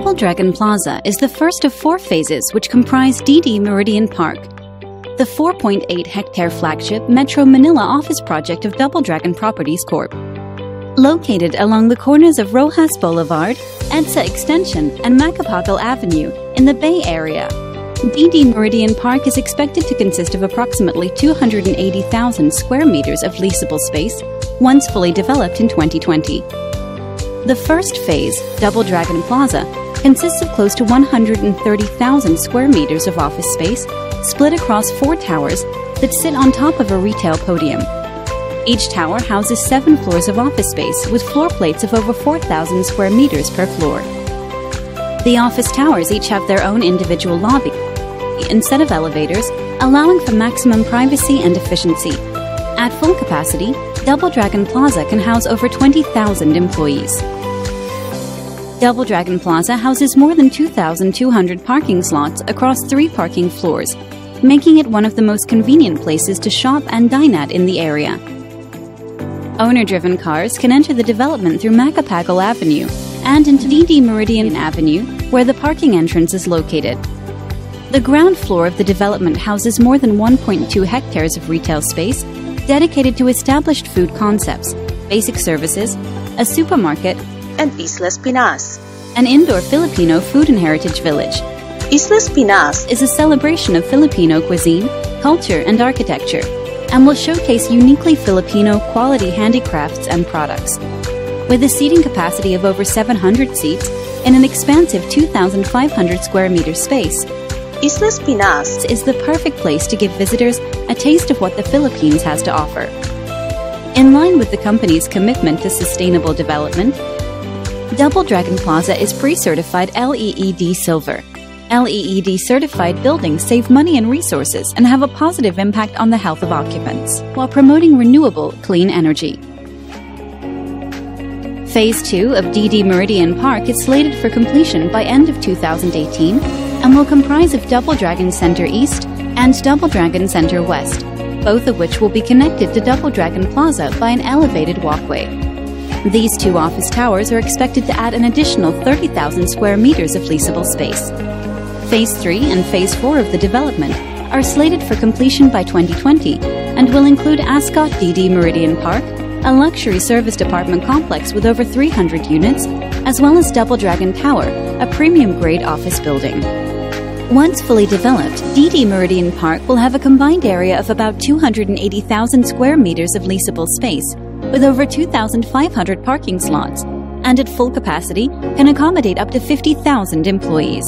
Double Dragon Plaza is the first of four phases which comprise DD Meridian Park, the 4.8 hectare flagship Metro Manila office project of Double Dragon Properties Corp. Located along the corners of Roxas Boulevard, EDSA Extension, and Macapagal Avenue in the Bay Area, DD Meridian Park is expected to consist of approximately 280,000 square meters of leasable space once fully developed in 2020. The first phase, Double Dragon Plaza, consists of close to 130,000 square meters of office space split across four towers that sit on top of a retail podium. Each tower houses seven floors of office space with floor plates of over 4,000 square meters per floor. The office towers each have their own individual lobby instead of elevators, allowing for maximum privacy and efficiency. At full capacity, Double Dragon Plaza can house over 20,000 employees. Double Dragon Plaza houses more than 2,200 parking slots across three parking floors, making it one of the most convenient places to shop and dine at in the area. Owner driven cars can enter the development through Macapagal Avenue and into DD Meridian Avenue, where the parking entrance is located. The ground floor of the development houses more than 1.2 hectares of retail space dedicated to established food concepts, basic services, a supermarket, and Islas Pinas. an indoor Filipino food and heritage village. Islas Pinas is a celebration of Filipino cuisine, culture, and architecture, and will showcase uniquely Filipino quality handicrafts and products. With a seating capacity of over 700 seats in an expansive 2,500 square meter space, Islas Pinas is the perfect place to give visitors a taste of what the Philippines has to offer. In line with the company's commitment to sustainable development, Double Dragon Plaza is pre certified LEED Silver. LEED certified buildings save money and resources and have a positive impact on the health of occupants while promoting renewable, clean energy. Phase 2 of DD Meridian Park is slated for completion by end of 2018 and will comprise of Double Dragon Center East and Double Dragon Center West, both of which will be connected to Double Dragon Plaza by an elevated walkway. These two office towers are expected to add an additional 30,000 square meters of leasable space. Phase 3 and Phase 4 of the development are slated for completion by 2020 and will include Ascott DD Meridian Park, a luxury serviced apartment complex with over 300 units, as well as Double Dragon Tower, a premium grade office building. Once fully developed, DD Meridian Park will have a combined area of about 280,000 square meters of leasable space, with over 2,500 parking slots, and at full capacity can accommodate up to 50,000 employees.